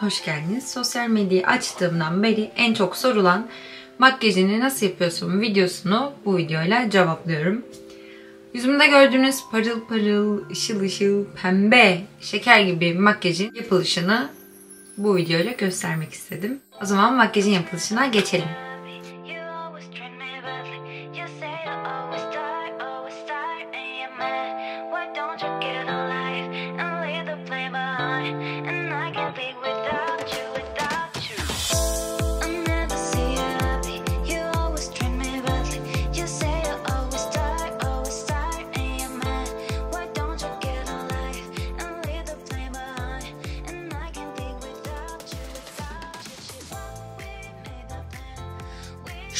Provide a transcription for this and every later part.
hoş geldiniz. Sosyal medyayı açtığımdan beri en çok sorulan makyajını nasıl yapıyorsun videosunu bu videoyla cevaplıyorum. Yüzümde gördüğünüz parıl parıl, ışıl ışıl, pembe, şeker gibi makyajın yapılışını bu videoyla göstermek istedim. O zaman makyajın yapılışına geçelim. You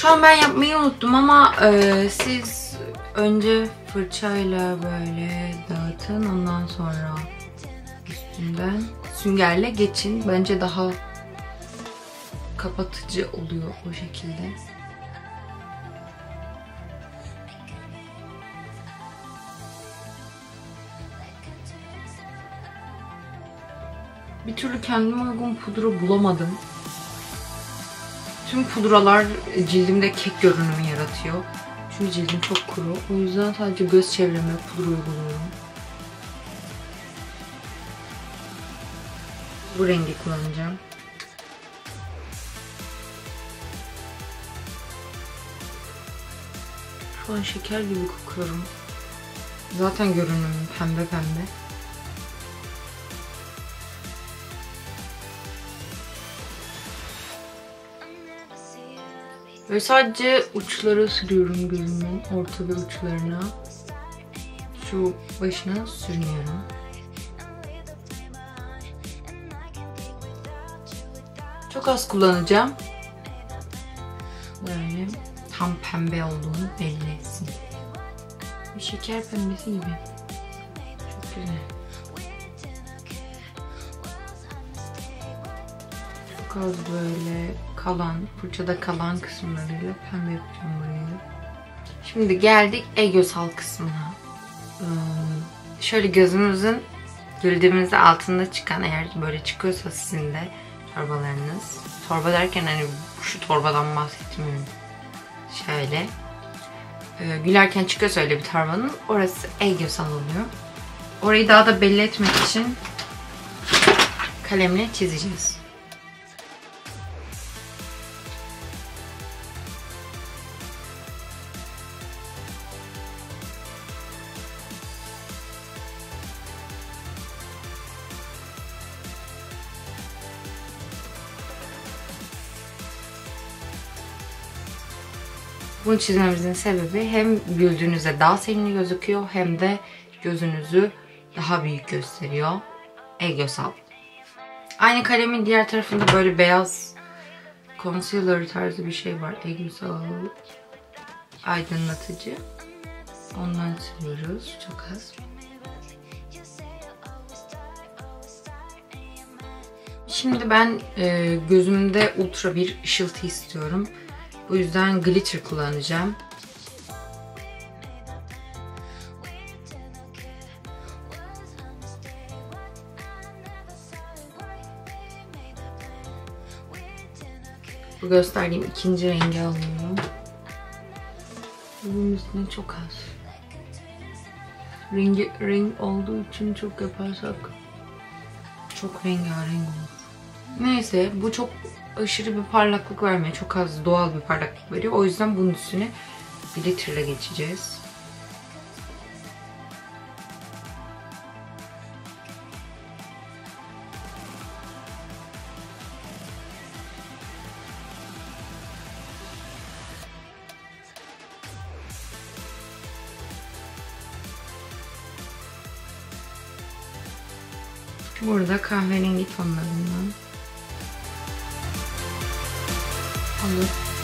An ben yapmayı unuttum ama e, siz önce fırçayla böyle dağıtın ondan sonra üstünden süngerle geçin. Bence daha kapatıcı oluyor o şekilde. Bir türlü kendime uygun pudra bulamadım. Tüm pudralar cildimde kek görünümü yaratıyor. Çünkü cildim çok kuru. O yüzden sadece göz çevreme pudra uyguluyorum. Bu rengi kullanacağım. Şu an şeker gibi kokuyorum. Zaten görünümüm pembe pembe. Ve sadece uçlara sürüyorum gözümün orta ve uçlarına. Şu başına sürmüyorum. Çok az kullanacağım. Böyle tam pembe olduğunu belli etsin. Bir şeker pembesi gibi. Çok güzel. Çok az böyle kalan, fırçada kalan kısımlarıyla pembe yapacağım burayı. Şimdi geldik egosal kısmına. Ee, şöyle gözümüzün güldüğümüzde altında çıkan eğer böyle çıkıyorsa sizin de torbalarınız. Torba derken hani şu torbadan bahsetmiyorum. Şöyle. Ee, gülerken çıkıyorsa öyle bir torbanın orası egosal oluyor. Orayı daha da belli etmek için kalemle çizeceğiz. Bunu çizmemizin sebebi hem güldüğünüzde daha sevimli gözüküyor hem de gözünüzü daha büyük gösteriyor. Egosal. Aynı kalemin diğer tarafında böyle beyaz concealer tarzı bir şey var. Egosal aydınlatıcı. Ondan sürüyoruz çok az. Şimdi ben e, gözümde ultra bir ışıltı istiyorum. Bu yüzden glitter kullanacağım. Bu gösterdiğim ikinci rengi alıyorum. Bunun üstüne çok az. Rengi renk olduğu için çok yaparsak çok rengarenk olur. Neyse bu çok aşırı bir parlaklık vermiyor. Çok az doğal bir parlaklık veriyor. O yüzden bunun üstüne glitterle geçeceğiz. Burada kahverengi tonlarından 好了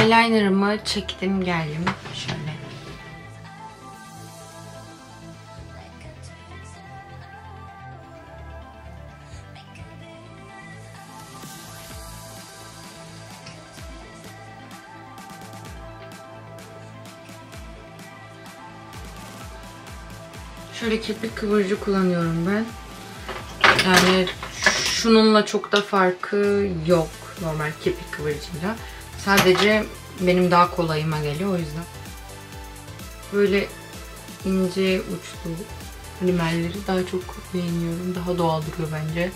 Eyelinerımı çektim geldim. Şöyle. Şöyle kirpik kıvırıcı kullanıyorum ben. Yani şununla çok da farkı yok normal kirpik kıvırıcıyla. Sadece benim daha kolayıma geliyor o yüzden. Böyle ince uçlu rimelleri daha çok beğeniyorum. Daha doğal duruyor bence.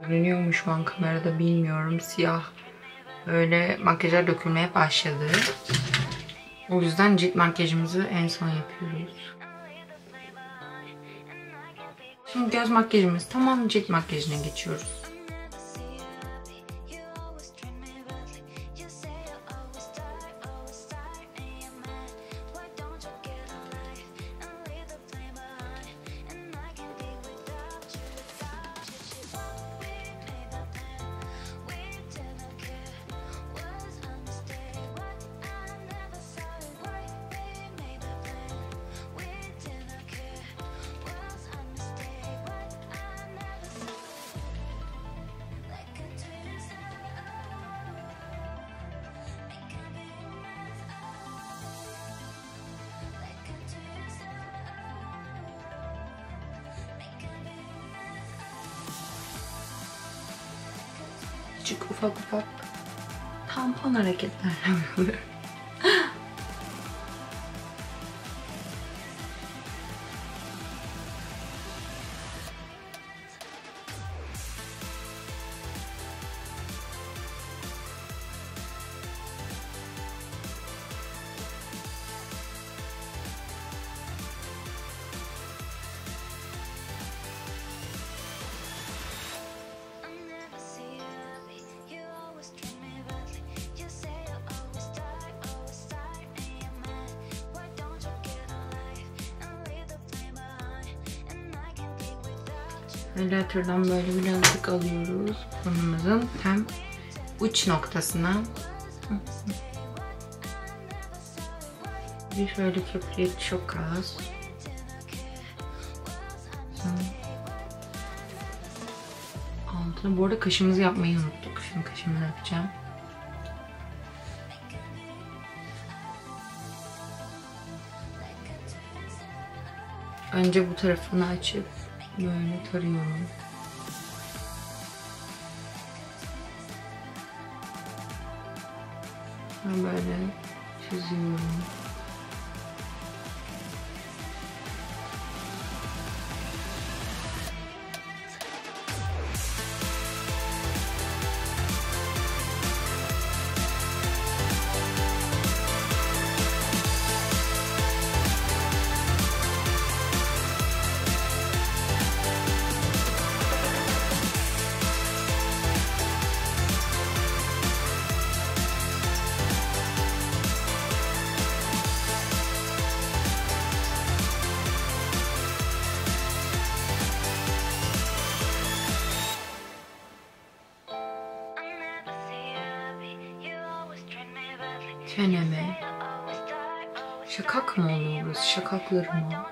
Görünüyor mu şu an kamerada bilmiyorum. Siyah böyle makyajlar dökülmeye başladı. O yüzden cilt makyajımızı en son yapıyoruz. Şimdi göz makyajımız tamam cilt makyajına geçiyoruz. Küçük ufak ufak tampon hareketler Highlighter'dan böyle birazcık alıyoruz. Burnumuzun tam uç noktasına. Bir şöyle köprüye çok az. Altına. Bu arada kaşımızı yapmayı unuttuk. Şimdi kaşımı yapacağım. Önce bu tarafını açıp böyle tarıyorum. Ben böyle çiziyorum. Çeneme. Şakak mı oluyor burası? Şakaklarıma.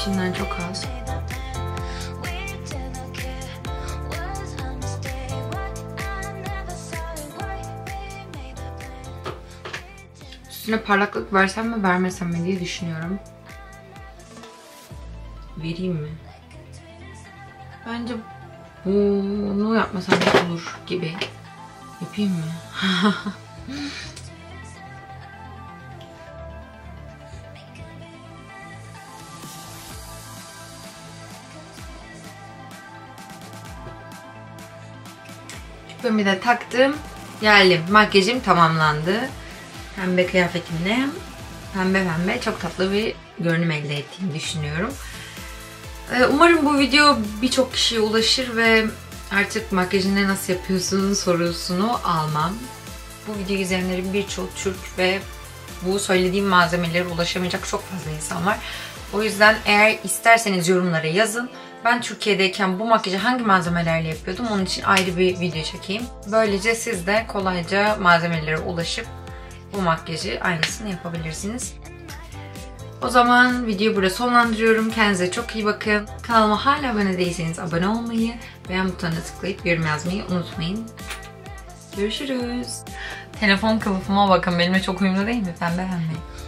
İçinden çok az. Üstüne parlaklık versem mi vermesem mi diye düşünüyorum. Vereyim mi? Bence bunu yapmasam olur gibi. Yapayım mı? Küpümü de taktım. Geldim. Makyajım tamamlandı. Pembe kıyafetimle pembe pembe çok tatlı bir görünüm elde ettiğimi düşünüyorum. Ee, Umarım bu video birçok kişiye ulaşır ve artık makyajını nasıl yapıyorsun sorusunu almam. Bu video izleyenlerin birçok Türk ve bu söylediğim malzemelere ulaşamayacak çok fazla insan var. O yüzden eğer isterseniz yorumlara yazın. Ben Türkiye'deyken bu makyajı hangi malzemelerle yapıyordum onun için ayrı bir video çekeyim. Böylece siz de kolayca malzemelere ulaşıp bu makyajı aynısını yapabilirsiniz. O zaman videoyu burada sonlandırıyorum. Kendinize çok iyi bakın. Kanalıma hala abone değilseniz abone olmayı, beğen butonuna tıklayıp yorum yazmayı unutmayın. Görüşürüz. Telefon kılıfıma bakın. Benimle çok uyumlu değil mi? Pembe pembe.